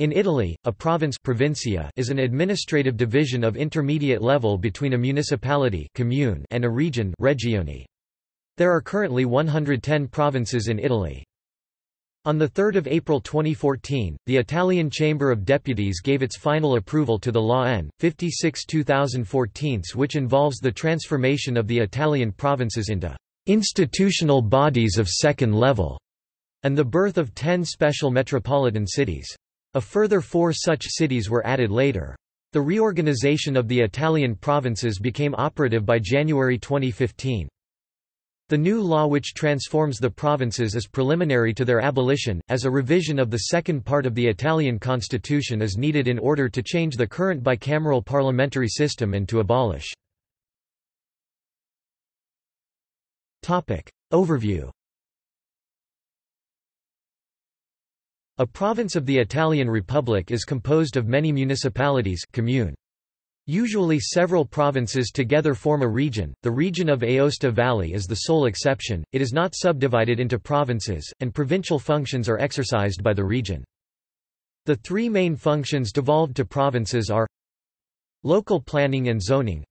In Italy, a province provincia is an administrative division of intermediate level between a municipality comune and a region regione. There are currently 110 provinces in Italy. On 3 April 2014, the Italian Chamber of Deputies gave its final approval to the Law N. 56 2014 which involves the transformation of the Italian provinces into «institutional bodies of second level» and the birth of ten special metropolitan cities. A further four such cities were added later. The reorganization of the Italian provinces became operative by January 2015. The new law which transforms the provinces is preliminary to their abolition, as a revision of the second part of the Italian constitution is needed in order to change the current bicameral parliamentary system and to abolish. Overview A province of the Italian Republic is composed of many municipalities comune. Usually several provinces together form a region, the region of Aosta Valley is the sole exception, it is not subdivided into provinces, and provincial functions are exercised by the region. The three main functions devolved to provinces are Local planning and zoning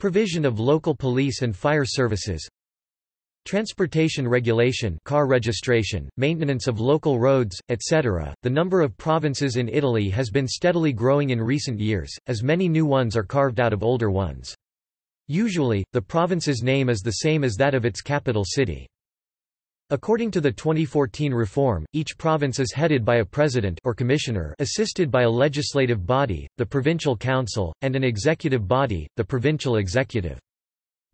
Provision of local police and fire services Transportation regulation car registration, maintenance of local roads, etc. The number of provinces in Italy has been steadily growing in recent years, as many new ones are carved out of older ones. Usually, the province's name is the same as that of its capital city. According to the 2014 reform, each province is headed by a president or commissioner assisted by a legislative body, the provincial council, and an executive body, the provincial executive.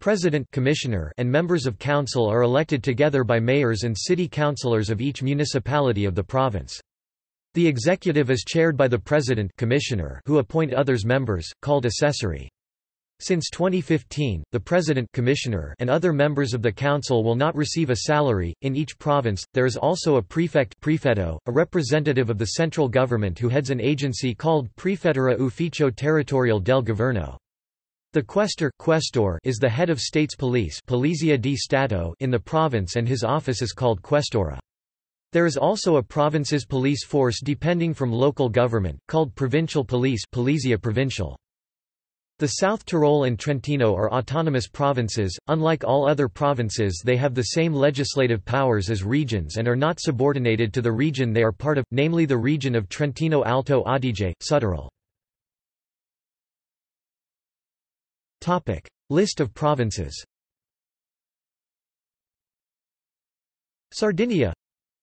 President commissioner and members of council are elected together by mayors and city councillors of each municipality of the province. The executive is chaired by the president commissioner who appoint others members, called assessori. Since 2015, the president commissioner and other members of the council will not receive a salary. In each province, there is also a prefect prefetto, a representative of the central government who heads an agency called Prefettura Ufficio Territoriale del Governo. The questor questor is the head of state's police Polizia di Stato in the province and his office is called questura. There is also a province's police force depending from local government, called provincial police Polizia Provinciale. The South Tyrol and Trentino are autonomous provinces, unlike all other provinces they have the same legislative powers as regions and are not subordinated to the region they are part of, namely the region of Trentino Alto Adige, Südtirol. Topic. List of provinces Sardinia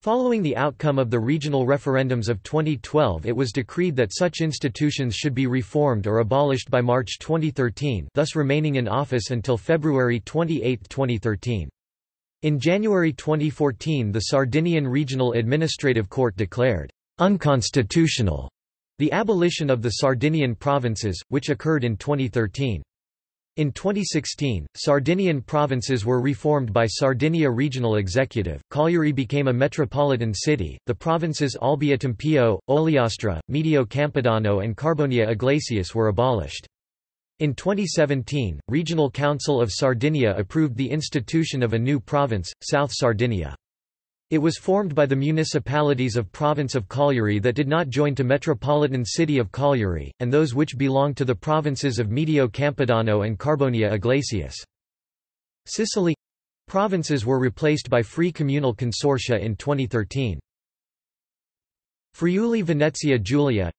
Following the outcome of the regional referendums of 2012 it was decreed that such institutions should be reformed or abolished by March 2013 thus remaining in office until February 28, 2013. In January 2014 the Sardinian Regional Administrative Court declared unconstitutional the abolition of the Sardinian provinces, which occurred in 2013. In 2016, Sardinian provinces were reformed by Sardinia Regional Executive, Cagliari became a metropolitan city, the provinces Olbia Tempio, Ogliastra, Medio Campidano and Carbonia Iglesias were abolished. In 2017, Regional Council of Sardinia approved the institution of a new province, South Sardinia. It was formed by the municipalities of province of Cagliari that did not join to metropolitan city of Cagliari, and those which belonged to the provinces of Medio Campidano and Carbonia Iglesias. Sicily provinces were replaced by free communal consortia in 2013. Friuli Venezia Giulia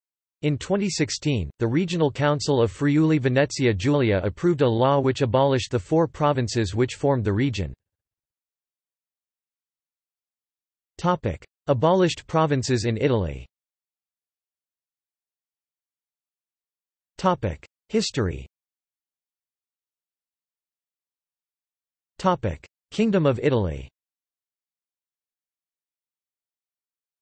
in 2016, the Regional Council of Friuli Venezia Giulia approved a law which abolished the four provinces which formed the region. Topic: Abolished provinces in Italy. Topic: History. Topic: Kingdom of Italy.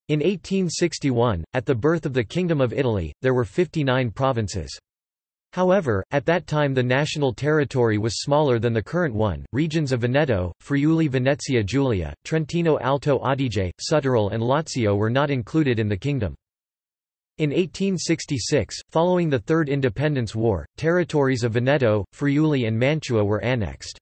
In 1861, at the birth of the Kingdom of Italy, there were 59 provinces. However, at that time the national territory was smaller than the current one. Regions of Veneto, Friuli Venezia Giulia, Trentino Alto Adige, Südtirol, and Lazio were not included in the kingdom. In 1866, following the Third Independence War, territories of Veneto, Friuli and Mantua were annexed.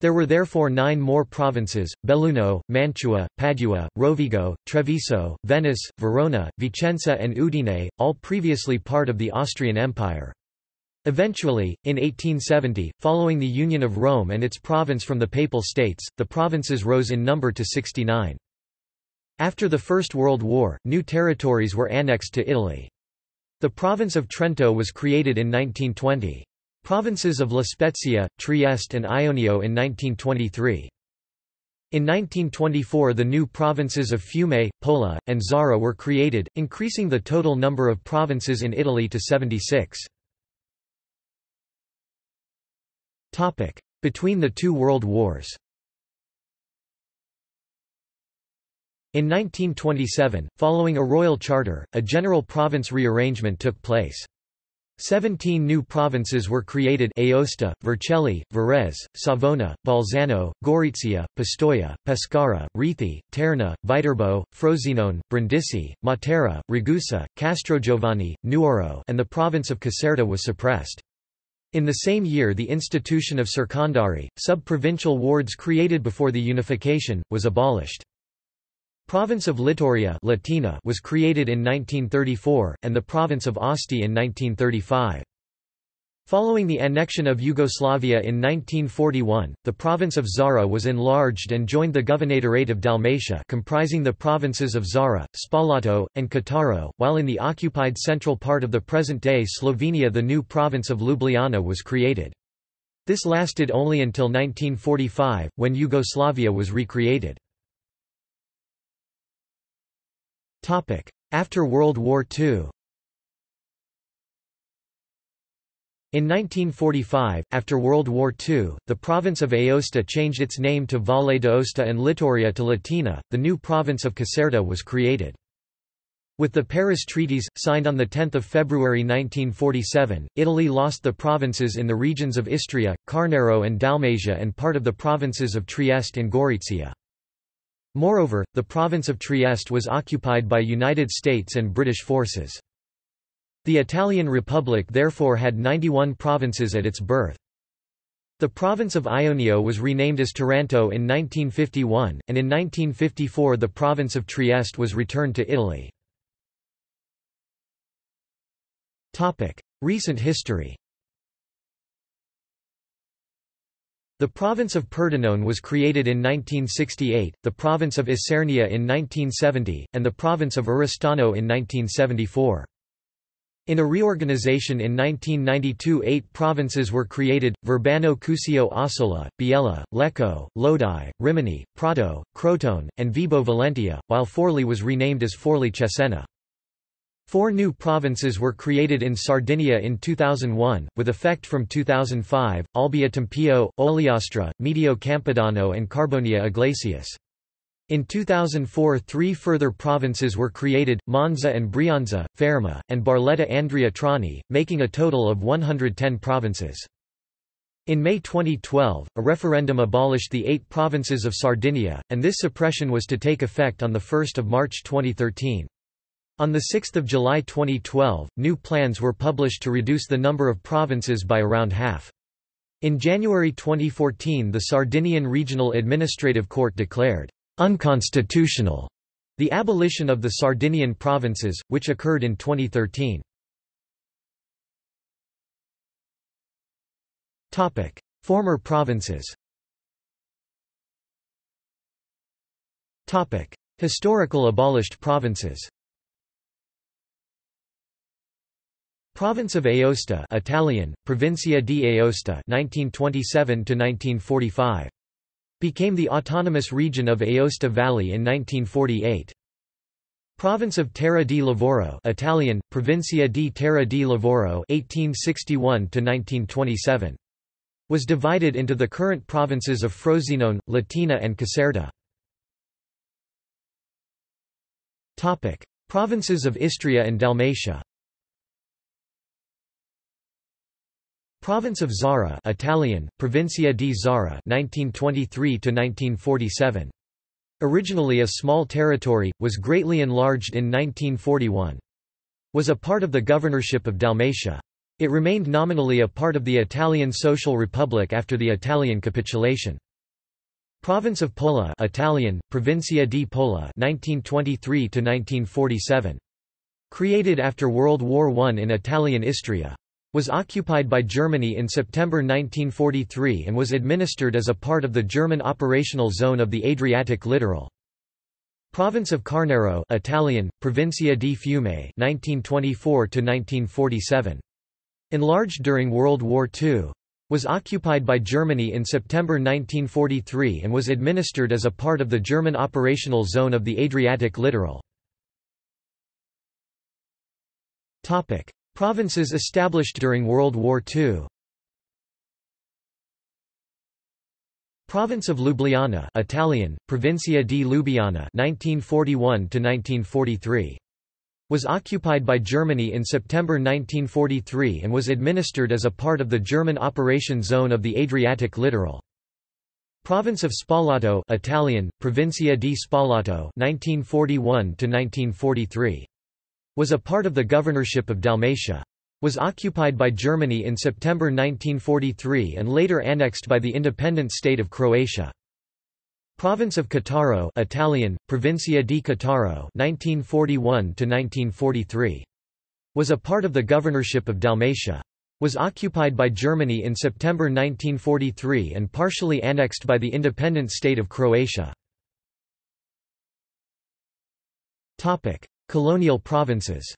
There were therefore nine more provinces, Belluno, Mantua, Padua, Rovigo, Treviso, Venice, Verona, Vicenza and Udine, all previously part of the Austrian Empire. Eventually, in 1870, following the union of Rome and its province from the Papal States, the provinces rose in number to 69. After the First World War, new territories were annexed to Italy. The province of Trento was created in 1920. Provinces of La Spezia, Trieste and Ionio in 1923. In 1924 the new provinces of Fiume, Pola, and Zara were created, increasing the total number of provinces in Italy to 76. Between the two world wars In 1927, following a royal charter, a general province rearrangement took place. Seventeen new provinces were created Aosta, Vercelli, Varese, Savona, Bolzano, Gorizia, Pistoia, Pescara, Rieti, Terni, Viterbo, Frosinone, Brindisi, Matera, Ragusa, Castrogiovanni, Nuoro and the province of Caserta was suppressed. In the same year the institution of circondari, sub-provincial wards created before the unification, was abolished. Province of Littoria Latina was created in 1934, and the province of Asti in 1935. Following the annexion of Yugoslavia in 1941, the province of Zara was enlarged and joined the Governorate of Dalmatia comprising the provinces of Zara, Spalato, and Cattaro, while in the occupied central part of the present-day Slovenia the new province of Ljubljana was created. This lasted only until 1945, when Yugoslavia was recreated. After World War II In 1945, after World War II, the province of Aosta changed its name to Valle d'Aosta and Littoria to Latina. The new province of Caserta was created. With the Paris treaties, signed on 10 February 1947, Italy lost the provinces in the regions of Istria, Quarnaro and Dalmatia and part of the provinces of Trieste and Gorizia. Moreover, the province of Trieste was occupied by United States and British forces. The Italian Republic therefore had 91 provinces at its birth. The province of Ionio was renamed as Taranto in 1951, and in 1954 the province of Trieste was returned to Italy. Recent history The province of Pordenone was created in 1968, the province of Isernia in 1970, and the province of Oristano in 1974. In a reorganization in 1992 eight provinces were created, Verbano Cusio Ossola, Biella, Lecco, Lodi, Rimini, Prato, Crotone, and Vibo Valentia, while Forli was renamed as Forli Cesena. Four new provinces were created in Sardinia in 2001, with effect from 2005, Olbia Tempio, Ogliastra, Medio Campidano and Carbonia Iglesias. In 2004 three further provinces were created, Monza and Brianza, Fermo, and Barletta Andria Trani, making a total of 110 provinces. In May 2012, a referendum abolished the eight provinces of Sardinia, and this suppression was to take effect on 1 March 2013. On 6 July 2012, new plans were published to reduce the number of provinces by around half. In January 2014 the Sardinian Regional Administrative Court declared unconstitutional. The abolition of the Sardinian provinces, which occurred in 2013. Former provinces. Historical abolished provinces. Province of Aosta Italian, Provincia di Aosta 1927 Became the autonomous region of Aosta Valley in 1948. Province of Terra di Lavoro Italian, Provincia di Terra di Lavoro 1861 Was divided into the current provinces of Frosinone, Latina and Caserta. Provinces of Istria and Dalmatia Province of Zara Italian, Provincia di Zara 1923 Originally a small territory, was greatly enlarged in 1941. Was a part of the governorship of Dalmatia. It remained nominally a part of the Italian Social Republic after the Italian capitulation. Province of Pola Italian, Provincia di Pola 1923–1947. Created after World War I in Italian Istria. Was occupied by Germany in September 1943 and was administered as a part of the German operational zone of the Adriatic littoral. Province of Quarnaro Italian, Provincia di Fiume 1924–1947. Enlarged during World War II was occupied by Germany in September 1943 and was administered as a part of the German operational zone of the Adriatic littoral. Provinces established during World War II Province of Ljubljana Italian, Provincia di Lubiana 1941 was occupied by Germany in September 1943 and was administered as a part of the German operation zone of the Adriatic littoral. Province of Spalato Italian, Provincia di Spalato 1941 was a part of the governorship of Dalmatia. Was occupied by Germany in September 1943 and later annexed by the independent state of Croatia. Province of Cattaro Italian, Provincia di Cattaro 1941 was a part of the governorship of Dalmatia. Was occupied by Germany in September 1943 and partially annexed by the independent state of Croatia. Colonial provinces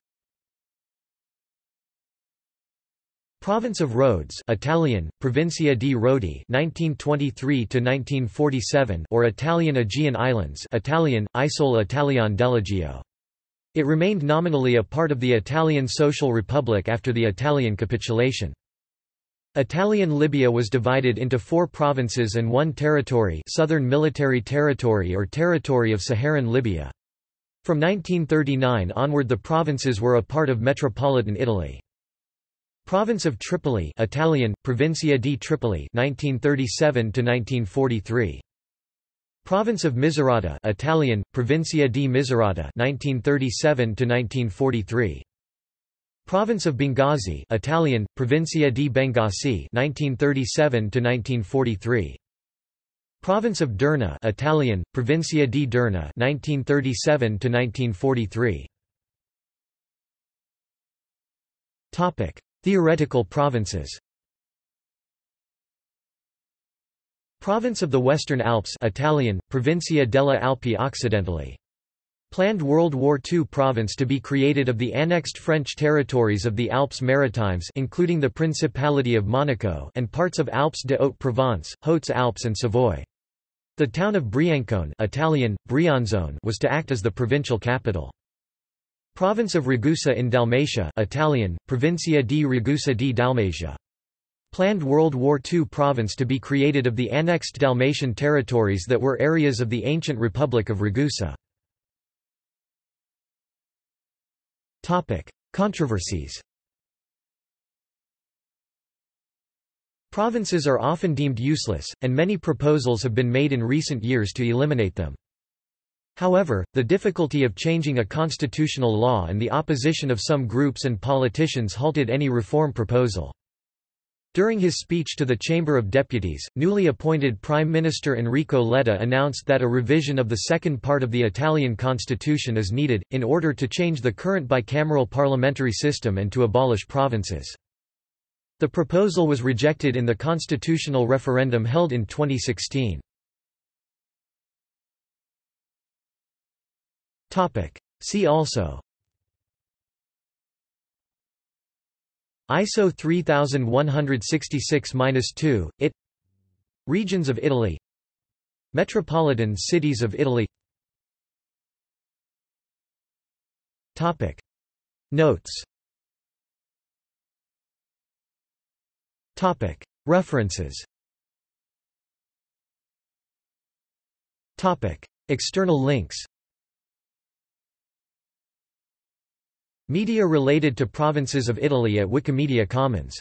Province of Rhodes Italian, Provincia di Rodi 1923 or Italian Aegean Islands Italian, Isole Italiane dell'Egeo. It remained nominally a part of the Italian Social Republic after the Italian capitulation. Italian Libya was divided into four provinces and one territory Southern Military Territory or Territory of Saharan Libya. From 1939 onward the provinces were a part of metropolitan Italy. Province of Tripoli Italian, Provincia di Tripoli 1937–1943. Province of Misurata Italian, Provincia di Misurata 1937–1943. Province of Benghazi Italian, Provincia di Benghazi 1937–1943. Province of Derna Italian, Provincia di Derna 1937–1943. Topic Theoretical provinces Province of the Western Alps Italian, Provincia delle Alpi Occidentali. Planned World War II province to be created of the annexed French territories of the Alps Maritimes including the Principality of Monaco and parts of Alpes de Haute-Provence, Hautes-Alpes and Savoy. The town of Briançon Italian, Brianzone was to act as the provincial capital. Province of Ragusa in Dalmatia Italian, Provincia di Ragusa di Dalmatia. Planned World War II province to be created of the annexed Dalmatian territories that were areas of the ancient Republic of Ragusa. Controversies Provinces are often deemed useless, and many proposals have been made in recent years to eliminate them. However, the difficulty of changing a constitutional law and the opposition of some groups and politicians halted any reform proposal. During his speech to the Chamber of Deputies, newly appointed Prime Minister Enrico Letta announced that a revision of the second part of the Italian constitution is needed, in order to change the current bicameral parliamentary system and to abolish provinces. The proposal was rejected in the constitutional referendum held in 2016. See also. ISO 3166-2, IT Regions of Italy. Metropolitan cities of Italy. Notes References. External links. Media related to provinces of Italy at Wikimedia Commons